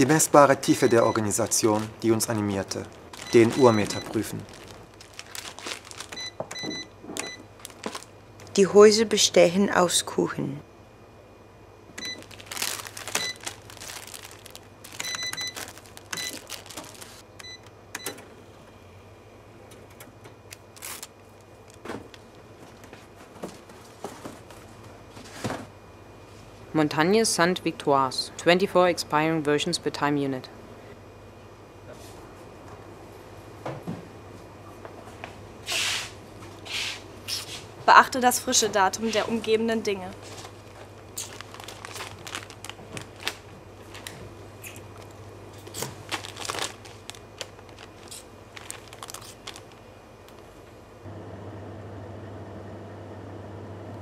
Die messbare Tiefe der Organisation, die uns animierte. Den Urmeter prüfen. Die Häuser bestehen aus Kuchen. Montagne Sainte Victoires, 24 expiring versions per time unit. Beachte das frische Datum der umgebenden Dinge.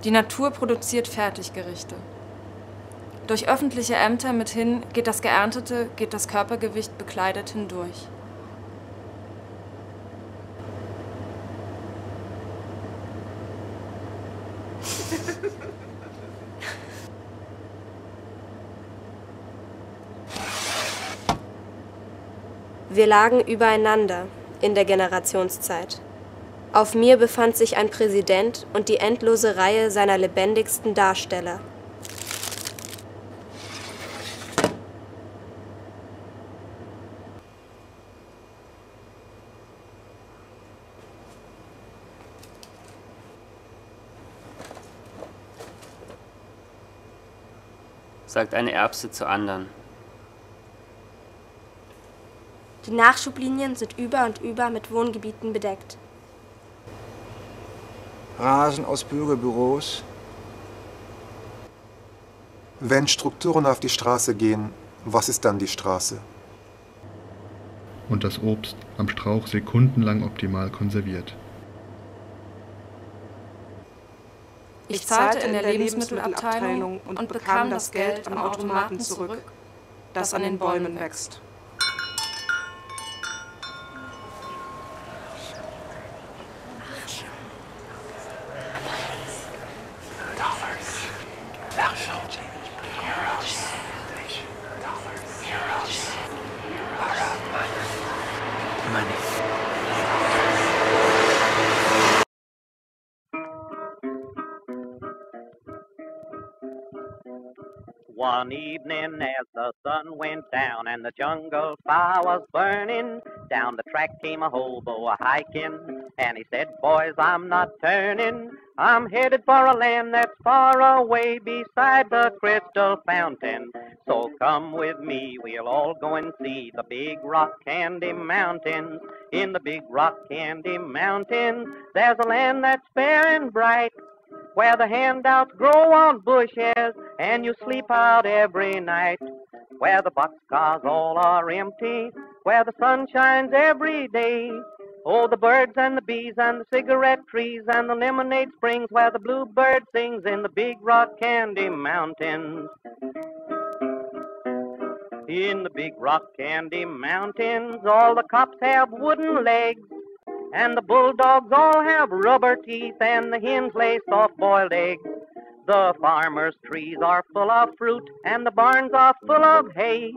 Die Natur produziert Fertiggerichte. Durch öffentliche Ämter mithin geht das Geerntete, geht das Körpergewicht bekleidet hindurch. Wir lagen übereinander in der Generationszeit. Auf mir befand sich ein Präsident und die endlose Reihe seiner lebendigsten Darsteller. Sagt eine Erbse zur anderen. Die Nachschublinien sind über und über mit Wohngebieten bedeckt. Rasen aus Bürgerbüros. Wenn Strukturen auf die Straße gehen, was ist dann die Straße? Und das Obst am Strauch sekundenlang optimal konserviert. Ich zahlte in der Lebensmittelabteilung und bekam das Geld am Automaten zurück, das an den Bäumen wächst. One evening as the sun went down and the jungle fire was burning, down the track came a hobo a hiking, and he said, Boys, I'm not turning. I'm headed for a land that's far away beside the crystal fountain. So come with me, we'll all go and see the big rock candy mountains. In the big rock candy mountains, there's a land that's fair and bright where the handouts grow on bushes and you sleep out every night, where the boxcars all are empty, where the sun shines every day. Oh, the birds and the bees and the cigarette trees and the lemonade springs where the bluebird sings in the big rock candy mountains. In the big rock candy mountains, all the cops have wooden legs and the bulldogs all have rubber teeth, and the hens lay soft boiled eggs. The farmer's trees are full of fruit, and the barns are full of hay.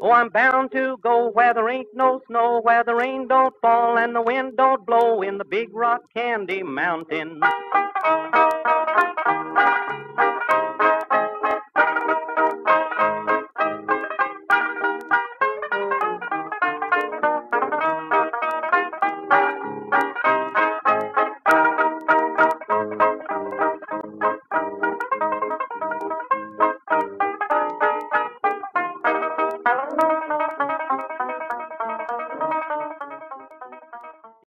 Oh, I'm bound to go where there ain't no snow, where the rain don't fall and the wind don't blow in the big rock candy mountain.